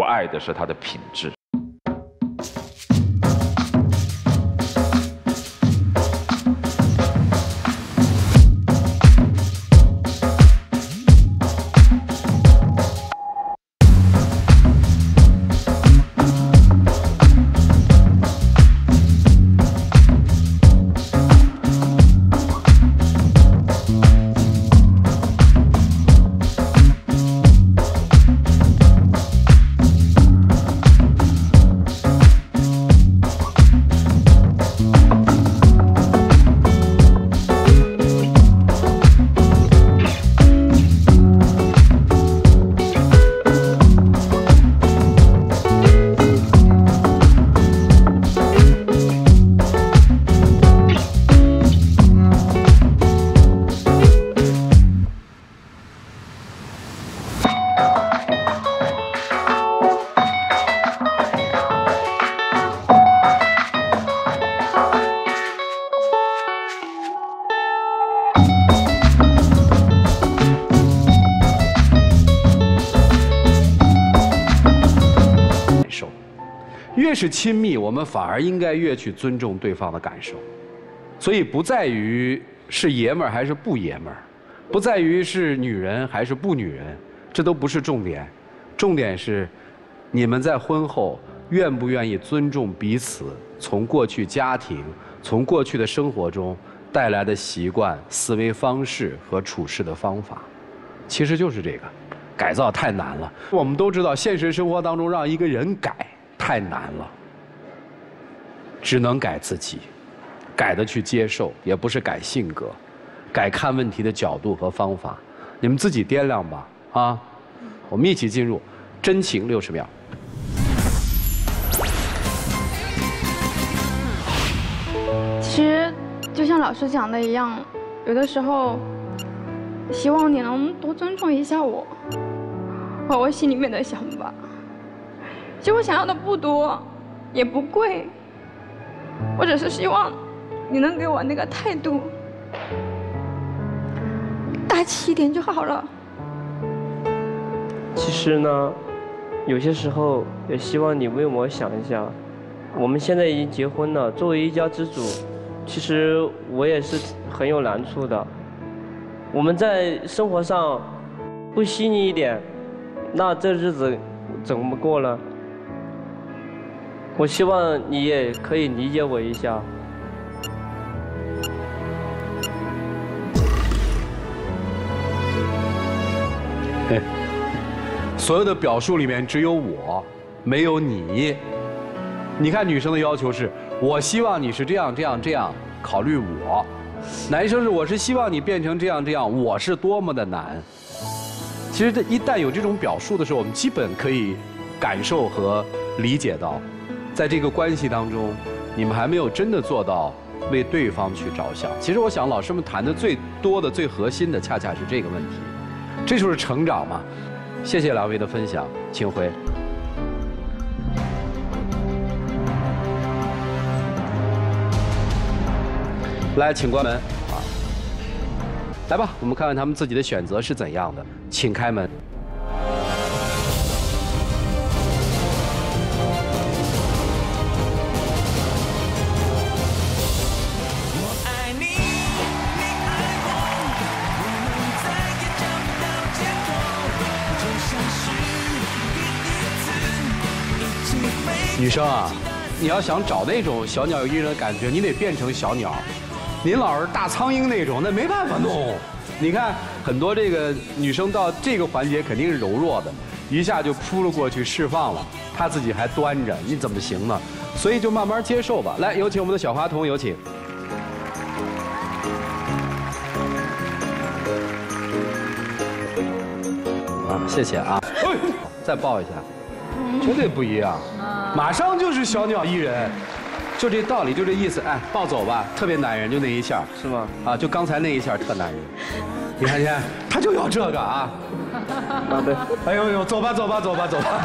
我爱的是它的品质。越是亲密，我们反而应该越去尊重对方的感受。所以不在于是爷们儿还是不爷们儿，不在于是女人还是不女人，这都不是重点。重点是，你们在婚后愿不愿意尊重彼此从过去家庭、从过去的生活中带来的习惯、思维方式和处事的方法，其实就是这个。改造太难了，我们都知道，现实生活当中让一个人改。太难了，只能改自己，改的去接受，也不是改性格，改看问题的角度和方法，你们自己掂量吧啊！我们一起进入真情六十秒。其实就像老师讲的一样，有的时候希望你能多尊重一下我和我心里面的想法。其实我想要的不多，也不贵，我只是希望你能给我那个态度大气一点就好了。其实呢，有些时候也希望你为我想一下。我们现在已经结婚了，作为一家之主，其实我也是很有难处的。我们在生活上不细腻一点，那这日子怎么过呢？我希望你也可以理解我一下。所有的表述里面只有我，没有你。你看女生的要求是，我希望你是这样这样这样，考虑我；男生是，我是希望你变成这样这样，我是多么的难。其实，这一旦有这种表述的时候，我们基本可以感受和理解到。在这个关系当中，你们还没有真的做到为对方去着想。其实我想，老师们谈的最多的、最核心的，恰恰是这个问题。这就是成长嘛。谢谢两位的分享，请回。来，请关门。啊，来吧，我们看看他们自己的选择是怎样的。请开门。女生啊，你要想找那种小鸟依人的感觉，你得变成小鸟。您老是大苍蝇那种，那没办法弄。你看很多这个女生到这个环节肯定是柔弱的，一下就扑了过去释放了，她自己还端着，你怎么行呢？所以就慢慢接受吧。来，有请我们的小花童，有请。啊，谢谢啊。再抱一下。绝对不一样，马上就是小鸟依人，就这道理，就这意思。哎，抱走吧，特别男人，就那一下，是吗？啊，就刚才那一下特男人。你看你看，他就要这个啊。啊，对。哎呦呦，走吧，走吧，走吧，走吧。